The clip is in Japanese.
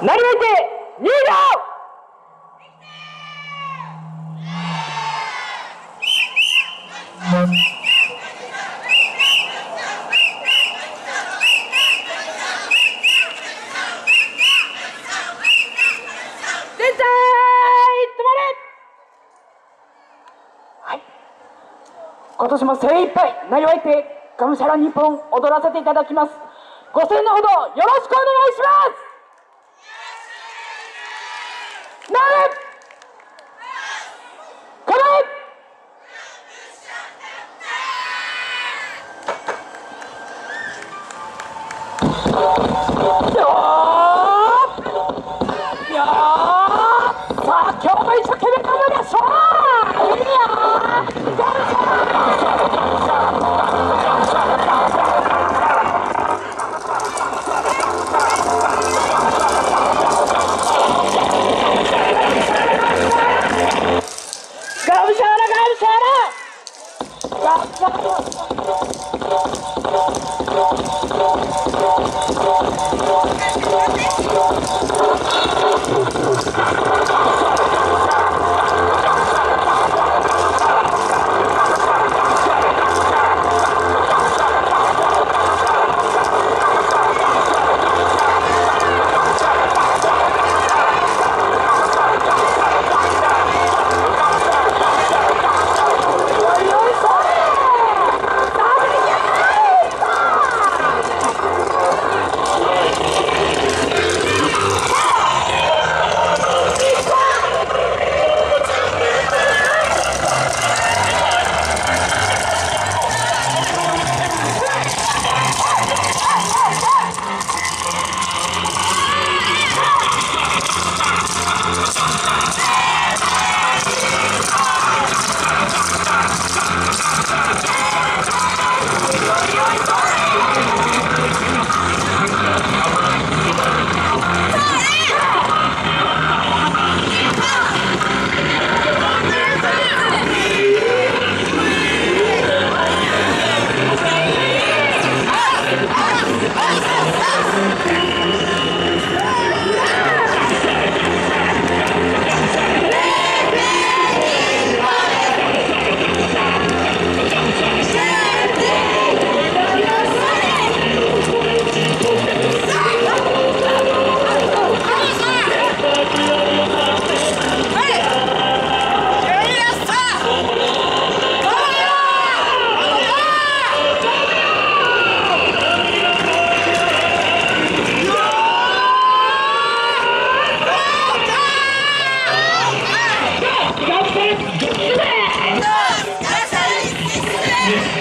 なりまして入場全体止まれはい今年も精一杯なりわいてがむしゃら日本踊らせていただきます。ご声援のほどよろしくお願いしますな Yeah, yeah, Yes!